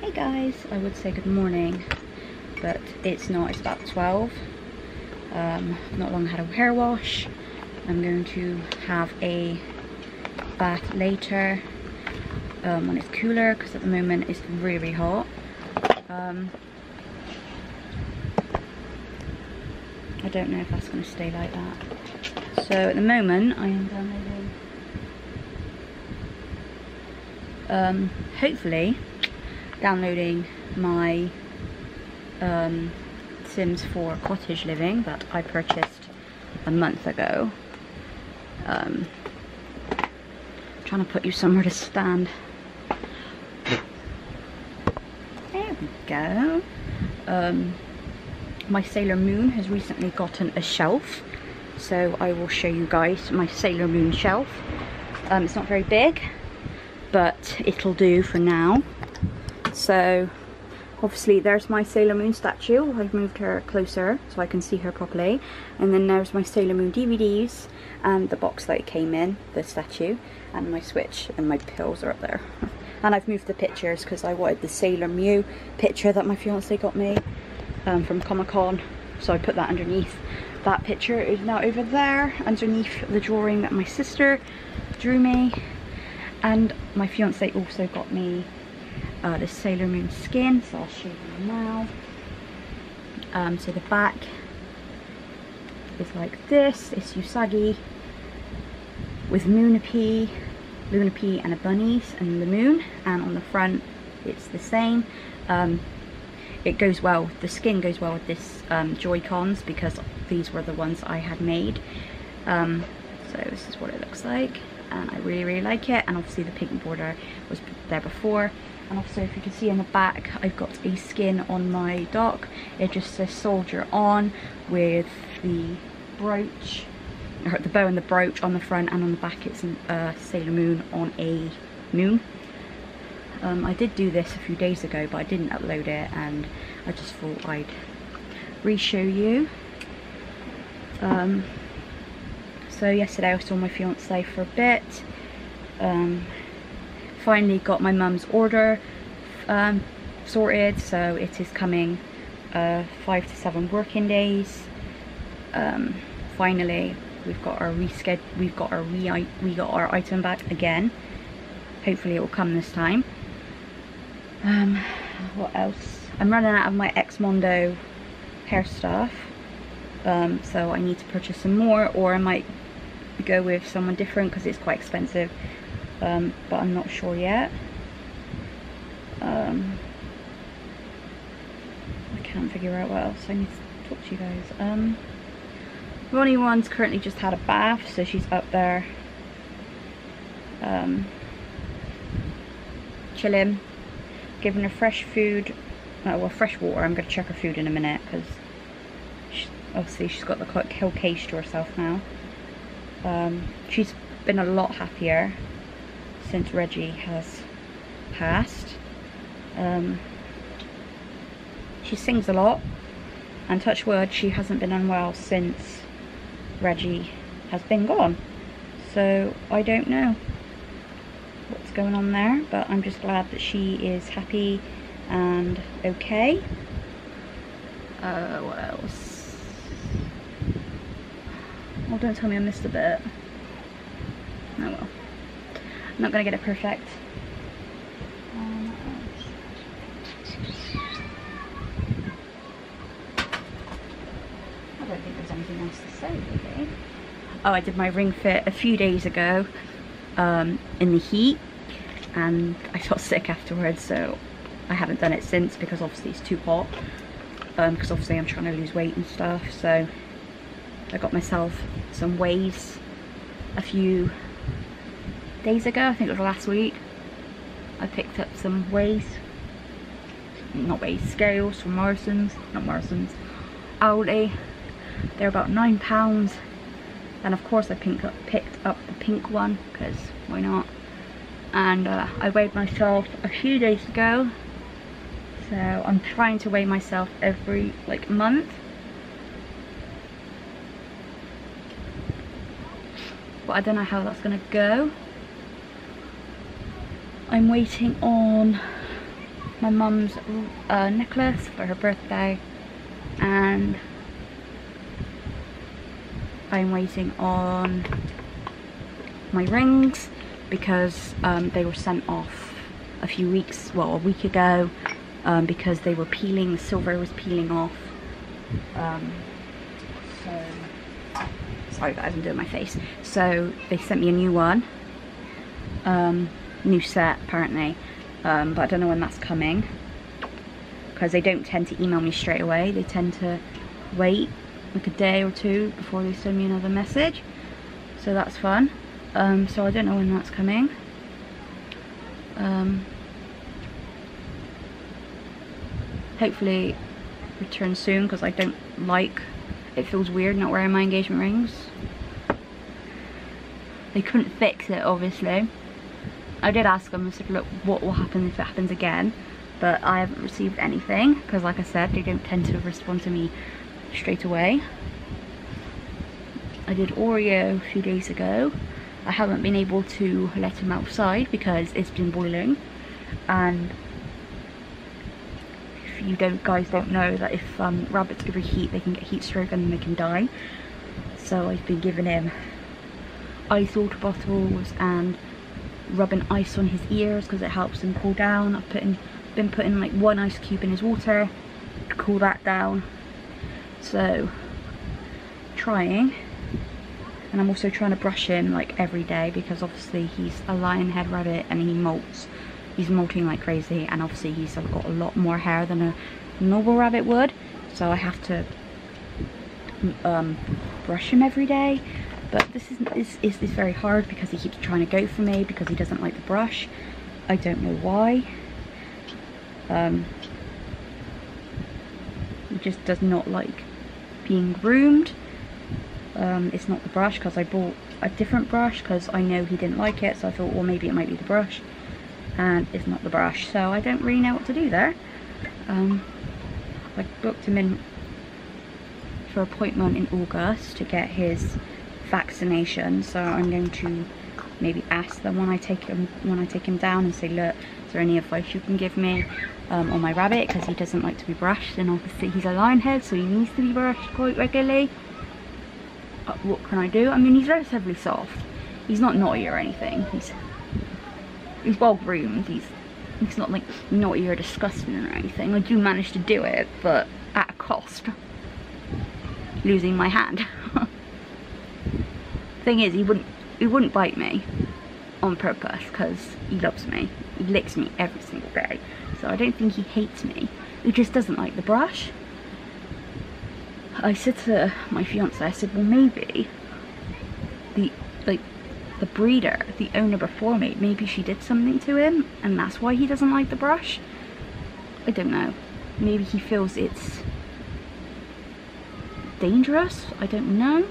Hey guys, I would say good morning, but it's not, it's about 12. Um, not long had a hair wash. I'm going to have a bath later um, when it's cooler because at the moment it's really, really hot. Um, I don't know if that's going to stay like that. So at the moment I am downloading um, hopefully downloading my um, Sims 4 cottage living that I purchased a month ago. Um, trying to put you somewhere to stand. There we go. Um, my Sailor Moon has recently gotten a shelf. So I will show you guys my Sailor Moon shelf. Um, it's not very big, but it'll do for now. So obviously there's my Sailor Moon statue. I've moved her closer so I can see her properly. And then there's my Sailor Moon DVDs and the box that it came in, the statue, and my Switch and my pills are up there. and I've moved the pictures because I wanted the Sailor Mew picture that my fiance got me um, from Comic Con. So I put that underneath. That picture is now over there underneath the drawing that my sister drew me. And my fiance also got me uh, the Sailor Moon skin, so I'll show you now. Um, so the back is like this, it's Usagi with Munapee, Lunapee and a bunnies and the moon, and on the front it's the same. Um, it goes well, the skin goes well with this um, Joy-Cons because these were the ones I had made. Um, so this is what it looks like and I really really like it and obviously the pink border was there before and also if you can see in the back I've got a skin on my dock. It just says soldier on with the brooch or the bow and the brooch on the front and on the back it's a uh, Sailor Moon on a moon. Um, I did do this a few days ago but I didn't upload it and I just thought I'd re-show you. Um, so yesterday I saw my fiance for a bit. Um, finally got my mum's order um, sorted so it is coming uh, five to seven working days. Um, finally we've got our reschedule we've got our re we got our item back again. Hopefully it will come this time. Um, what else? I'm running out of my X-Mondo hair stuff um, so I need to purchase some more or I might go with someone different because it's quite expensive um, but I'm not sure yet. Um, I can't figure out what else I need to talk to you guys. Um, Ronnie one's currently just had a bath so she's up there um, chilling giving her fresh food. Uh, well fresh water. I'm going to check her food in a minute because obviously she's got the whole cage to herself now. Um, she's been a lot happier since Reggie has passed. Um, she sings a lot and touch wood she hasn't been unwell since Reggie has been gone. So I don't know what's going on there but I'm just glad that she is happy and okay. Uh, what else? Oh, don't tell me I missed a bit. Oh well. I'm not going to get it perfect. Um, I don't think there's anything else to say really. Oh, I did my ring fit a few days ago um, in the heat and I felt sick afterwards so I haven't done it since because obviously it's too hot because um, obviously I'm trying to lose weight and stuff so I got myself some waves a few days ago, I think it was last week. I picked up some waves, not waves, scales from Morrison's, not Morrison's, Aldi. They're about £9. And of course I picked up, picked up the pink one, because why not? And uh, I weighed myself a few days ago. So I'm trying to weigh myself every like month but I don't know how that's gonna go. I'm waiting on my mum's uh, necklace for her birthday and I'm waiting on my rings because um, they were sent off a few weeks, well a week ago um, because they were peeling, the silver was peeling off. Um, so, sorry guys I'm doing my face. So they sent me a new one, um, new set apparently. Um, but I don't know when that's coming. Because they don't tend to email me straight away. They tend to wait like a day or two before they send me another message. So that's fun. Um, so I don't know when that's coming. Um, hopefully return soon because I don't like it feels weird not wearing my engagement rings. They couldn't fix it obviously I did ask them, I said, look, what will happen if it happens again? But I haven't received anything, because like I said, they don't tend to respond to me straight away. I did Oreo a few days ago. I haven't been able to let him outside because it's been boiling. And if you don't guys don't know that if um, rabbits overheat, they can get heat stroke and they can die. So I've been giving him ice water bottles and rubbing ice on his ears because it helps him cool down. I've put in, been putting like one ice cube in his water to cool that down. So, trying. And I'm also trying to brush him like every day because obviously he's a lion head rabbit and he molts. He's molting like crazy and obviously he's got a lot more hair than a normal rabbit would. So I have to um, brush him every day but this is, is, is, is very hard because he keeps trying to go for me because he doesn't like the brush. I don't know why. Um, he just does not like being groomed. Um, it's not the brush because I bought a different brush because I know he didn't like it so I thought well maybe it might be the brush and it's not the brush so I don't really know what to do there. Um, I booked him in for appointment in August to get his vaccination so I'm going to maybe ask them when I take him when I take him down and say look is there any advice you can give me um, on my rabbit? Because he doesn't like to be brushed and obviously he's a lion head so he needs to be brushed quite regularly. Uh, what can I do? I mean he's relatively soft. He's not naughty or anything. He's he's well groomed. He's he's not like naughty or disgusting or anything. I do manage to do it but at a cost. Losing my hand thing is, he wouldn't he wouldn't bite me on purpose because he loves me. He licks me every single day. So I don't think he hates me. He just doesn't like the brush. I said to my fiance, I said, well maybe the like the breeder, the owner before me, maybe she did something to him and that's why he doesn't like the brush. I don't know. Maybe he feels it's dangerous. I don't know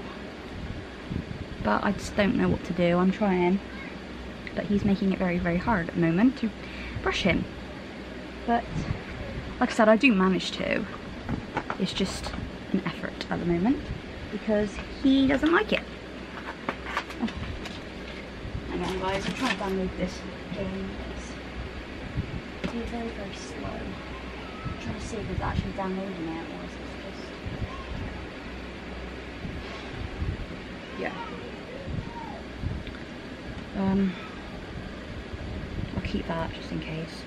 but I just don't know what to do. I'm trying. But he's making it very, very hard at the moment to brush him. But, like I said, I do manage to. It's just an effort at the moment because he doesn't like it. Oh. Hang on guys, I'm trying to download this game. It's very, very slow. I'm trying to see if it's actually downloading it or is it just... Yeah. Um, I'll keep that just in case.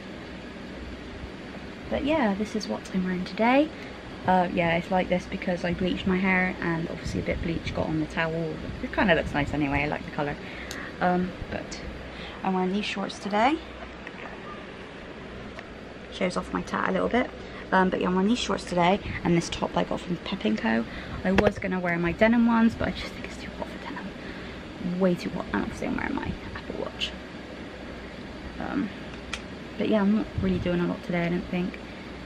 But yeah, this is what I'm wearing today. Uh, yeah, it's like this because I bleached my hair and obviously a bit bleach got on the towel. It kind of looks nice anyway, I like the colour. Um, but I'm wearing these shorts today. Shows off my tat a little bit. Um, but yeah, I'm wearing these shorts today and this top I got from Pep & Co. I was going to wear my denim ones, but I just think it's too hot for denim. Way too hot. And obviously I'm wearing my Apple watch. Um, but yeah, I'm not really doing a lot today, I don't think,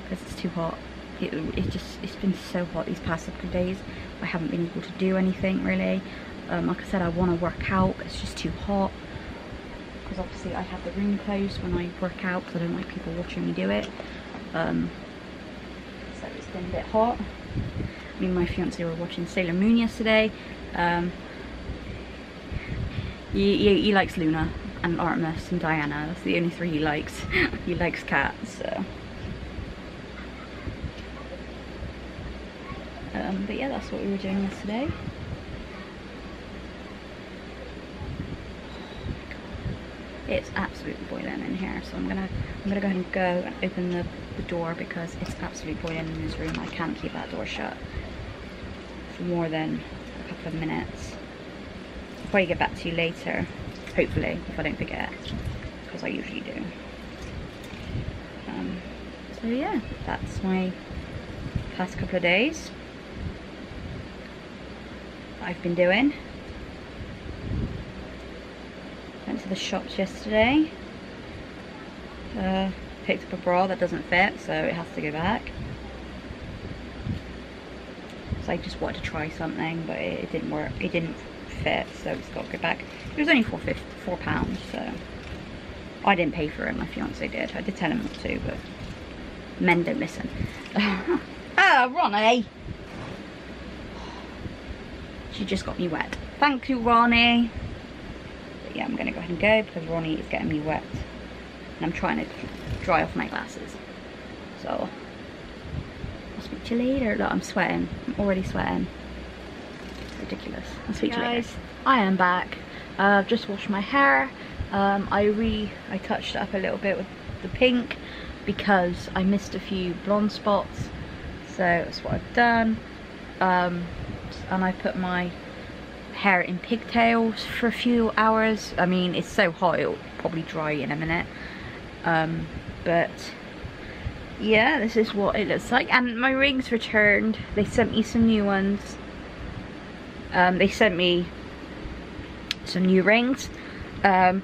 because it's too hot. It, it just, it's been so hot these past couple of days. I haven't been able to do anything really. Um, like I said, I want to work out, it's just too hot. Because obviously I have the room closed when I work out, because I don't like people watching me do it. Um, so it's been a bit hot. Me and my fiance were watching Sailor Moon yesterday. Um, he, he, he, likes Luna and Artemis and Diana. That's the only three he likes. he likes cats, so. Um, but yeah, that's what we were doing yesterday. It's absolutely boiling in here, so I'm gonna I'm gonna go ahead and go and open the, the door because it's absolutely boiling in this room. I can't keep that door shut for more than a couple of minutes. I'll probably get back to you later, hopefully, if I don't forget, because I usually do. Um, so yeah, that's my past couple of days. I've been doing. Went to the shops yesterday. Uh, picked up a bra that doesn't fit, so it has to go back. So I just wanted to try something, but it, it didn't work. It didn't fit, so it's got to go back. It was only four fifty, four pounds, so I didn't pay for it. My fiance did. I did tell him not to, but men don't listen. ah, Ronnie. She just got me wet. Thank you, Ronnie yeah, I'm gonna go ahead and go because Ronnie is getting me wet. And I'm trying to dry off my glasses. So, I'll speak to you later. Look, I'm sweating. I'm already sweating. Ridiculous. I'll speak later. I am back. Uh, I've just washed my hair. Um, I re I touched up a little bit with the pink because I missed a few blonde spots. So that's what I've done. Um, and I put my hair in pigtails for a few hours. I mean, it's so hot, it'll probably dry in a minute. Um, but yeah, this is what it looks like. And my rings returned. They sent me some new ones. Um, they sent me some new rings. Um,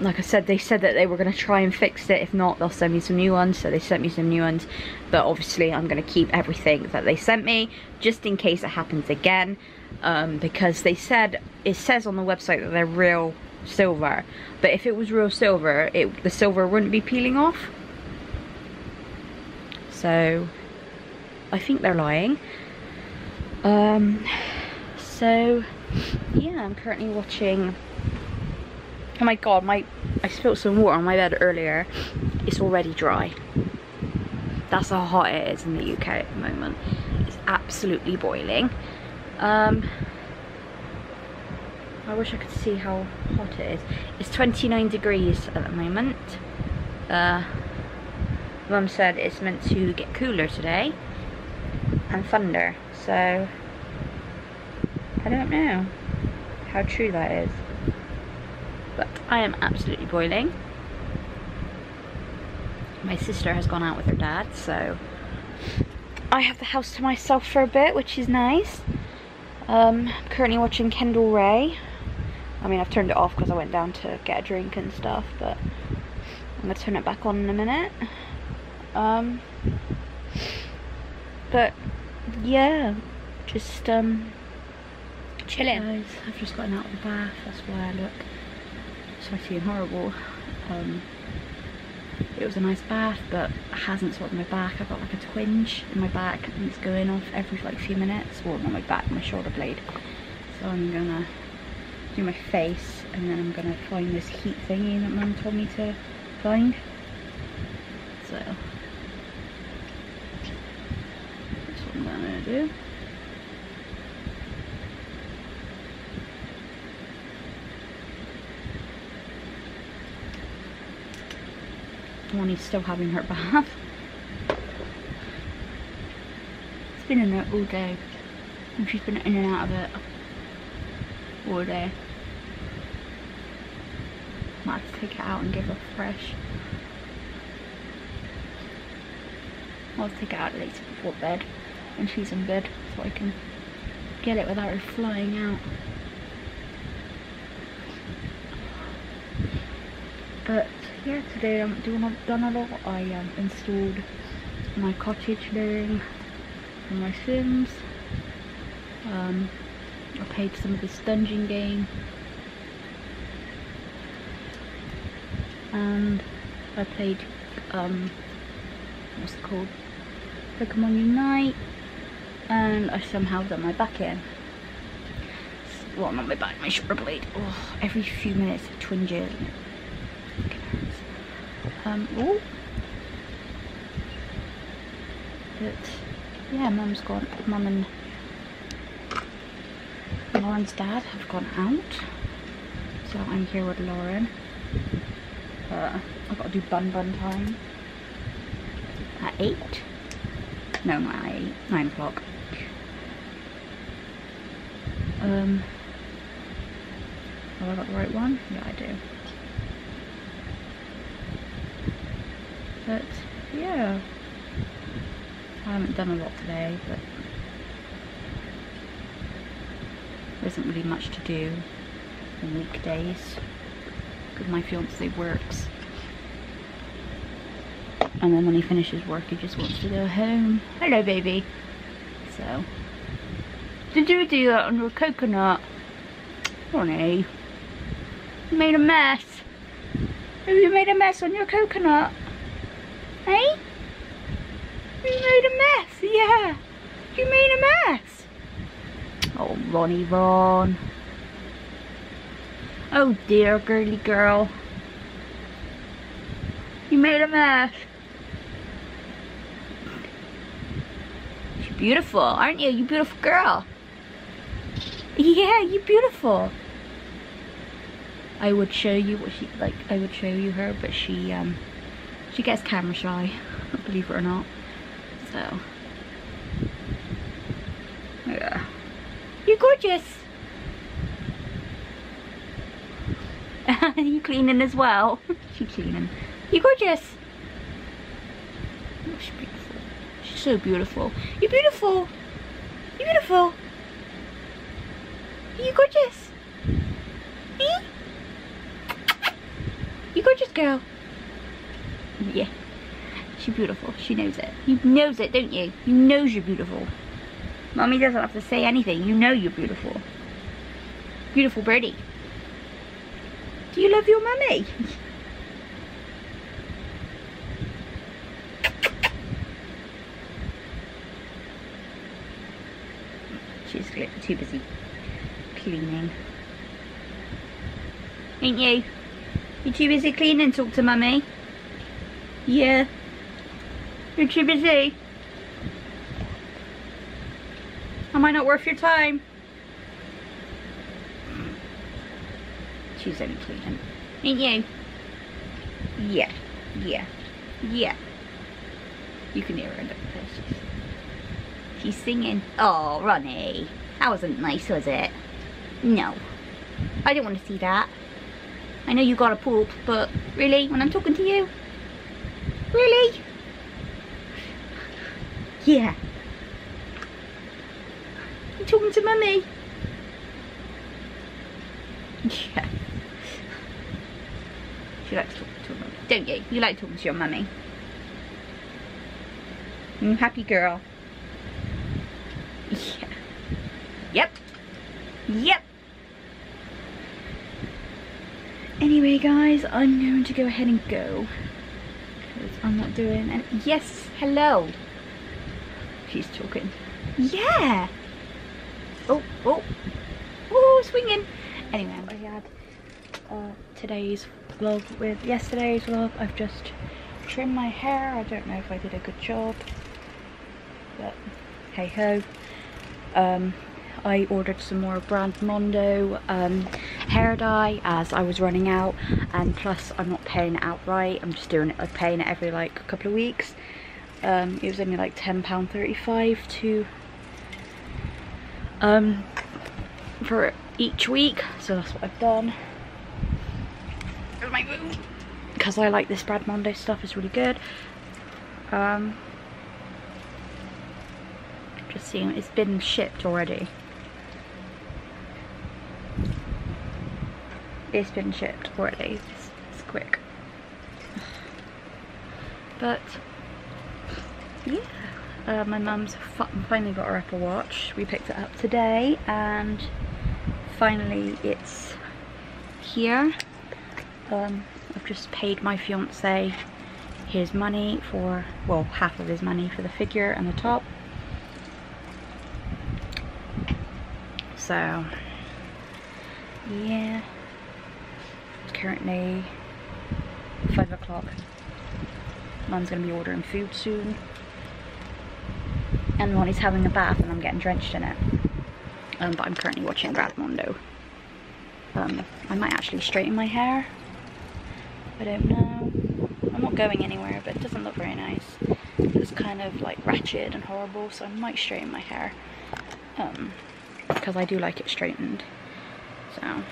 like I said, they said that they were going to try and fix it. If not, they'll send me some new ones. So they sent me some new ones. But obviously, I'm going to keep everything that they sent me. Just in case it happens again um, because they said it says on the website that they're real silver but if it was real silver it the silver wouldn't be peeling off so I think they're lying um, so yeah I'm currently watching oh my god my I spilled some water on my bed earlier. It's already dry. That's how hot it is in the UK at the moment. It's absolutely boiling. Um, I wish I could see how hot it is. It's 29 degrees at the moment. Uh, Mum said it's meant to get cooler today and thunder, so I don't know how true that is. But I am absolutely boiling. My sister has gone out with her dad, so I have the house to myself for a bit, which is nice. Um, currently watching Kendall Rae. I mean, I've turned it off because I went down to get a drink and stuff, but I'm going to turn it back on in a minute. Um, but, yeah, just, um, chilling. Guys, I've just gotten out of the bath, that's why I look sweaty and horrible. Um, it was a nice bath but it hasn't sorted my back. I've got like a twinge in my back and it's going off every like few minutes. Or not my back, my shoulder blade. So I'm gonna do my face and then I'm gonna find this heat thingy that mum told me to find. So that's what I'm gonna do. Bonnie's still having her bath. It's been in there all day. And she's been in and out of it all day. Might have to take it out and give her fresh. I'll take it out later before bed when she's in bed so I can get it without her flying out. But yeah, today I'm doing a, done a lot. I um, installed my cottage living for my Sims. Um, I played some of this dungeon game. And I played, um, what's it called? Pokemon Unite. And I somehow got my back in. Well, not my back, my shoulder blade. Oh, every few minutes it twinges um, oh, but yeah, mum's gone, mum and Lauren's dad have gone out. So I'm here with Lauren. Uh, I've got to do bun bun time at 8. No, not at 8, 9 o'clock. Um, have I got the right one? Yeah, I do. But, yeah. I haven't done a lot today, but there isn't really much to do on weekdays because my fiance works. And then when he finishes work he just wants to go home. Hello baby. So did you do that on your coconut? Ronnie you made a mess. Have you made a mess on your coconut hey you made a mess yeah you made a mess oh Ronnie Ron oh dear girly girl you made a mess You're beautiful, aren't you? You beautiful girl. Yeah, you beautiful. I would show you what she like. I would show you her, but she um she gets camera shy, believe it or not. So yeah, you're gorgeous. you cleaning as well? She's cleaning. You're gorgeous. Oh, she's beautiful. She's so beautiful. You're beautiful. You're beautiful. You're gorgeous? Me? You gorgeous girl. Yeah. She's beautiful. She knows it. You knows it, don't you? You knows you're beautiful. Mommy doesn't have to say anything. You know you're beautiful. Beautiful birdie. Do you love your mummy? She's too busy cleaning. Ain't you? You too busy cleaning? Talk to mummy. Yeah. You're too busy. Am I not worth your time? She's only cleaning. Ain't you? Yeah. Yeah. Yeah. You can hear her in the place. She's singing. Oh, Ronnie. That wasn't nice, was it? No. I didn't want to see that. I know you got a poop, but really, when I'm talking to you? Really? Yeah. I'm talking to mummy. Yeah. She likes talking to her mummy, don't you? You like talking to your mummy. Mm, happy girl. Yeah. Yep. Yep. Anyway, guys, I'm going to go ahead and go. Because I'm not doing any... Yes, hello. She's talking. Yeah. Oh, oh. Oh, swinging. Anyway, I had uh, today's vlog with yesterday's vlog. I've just trimmed my hair. I don't know if I did a good job. But hey ho. Um, I ordered some more Brand Mondo um, hair dye as I was running out and plus I'm not paying it outright I'm just doing it I'm paying it every like a couple of weeks. Um, it was only like £10.35 to um, for each week so that's what I've done. Because I like this Brand Mondo stuff it's really good. Um, just seeing it's been shipped already. It's been shipped already. It's, it's quick. But yeah. Uh, my mum's finally got her Apple Watch. We picked it up today and finally it's here. Um, I've just paid my fiance his money for well half of his money for the figure and the top so yeah it's currently five o'clock mum's gonna be ordering food soon and Ronnie's having a bath and I'm getting drenched in it. Um, but I'm currently watching Radmondo. Um, I might actually straighten my hair. I don't know. I'm not going anywhere, but it doesn't look very nice. It's kind of like ratchet and horrible, so I might straighten my hair. Um, because I do like it straightened. So,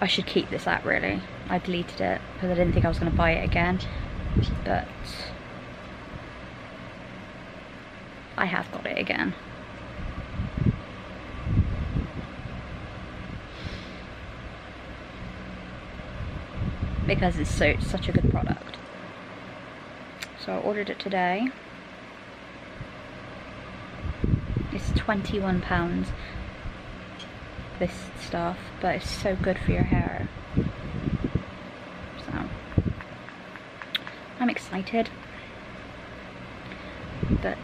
I should keep this app really. I deleted it because I didn't think I was going to buy it again. But I have got it again. Because it's so such a good product. So I ordered it today. It's £21 this stuff, but it's so good for your hair. So I'm excited. But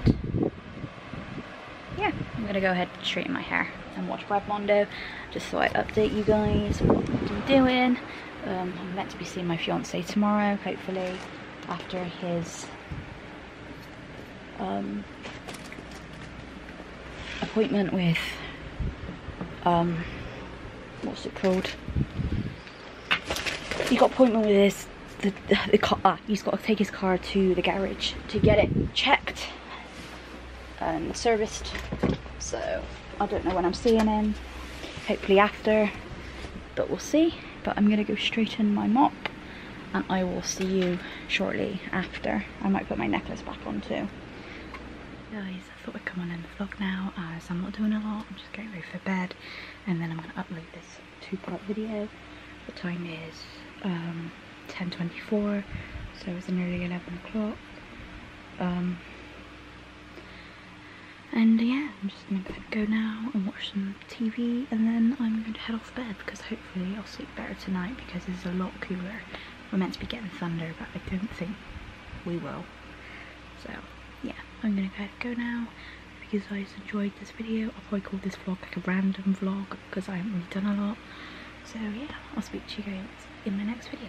yeah, I'm gonna go ahead and straighten my hair and watch Radmondo just so I update you guys what I'm doing. Um, I'm meant to be seeing my fiance tomorrow, hopefully, after his um, appointment with um, what's it called? He got appointment with his the, the, the car. Ah, he's got to take his car to the garage to get it checked and serviced. So I don't know when I'm seeing him. Hopefully after, but we'll see. But I'm gonna go straighten my mop, and I will see you shortly after. I might put my necklace back on too. Guys, I thought I'd come on in the vlog now as I'm not doing a lot. I'm just getting ready for bed, and then I'm gonna upload this two-part video. The time is um, 10.24, so it's nearly 11 o'clock. Um, and yeah, I'm just gonna go now and watch some TV and then I'm going to head off bed because hopefully I'll sleep better tonight because it's a lot cooler. We're meant to be getting thunder, but I don't think we will. So I'm gonna go now. If you guys enjoyed this video, I'll probably call this vlog like a random vlog because I haven't really done a lot. So yeah, I'll speak to you guys in my next video.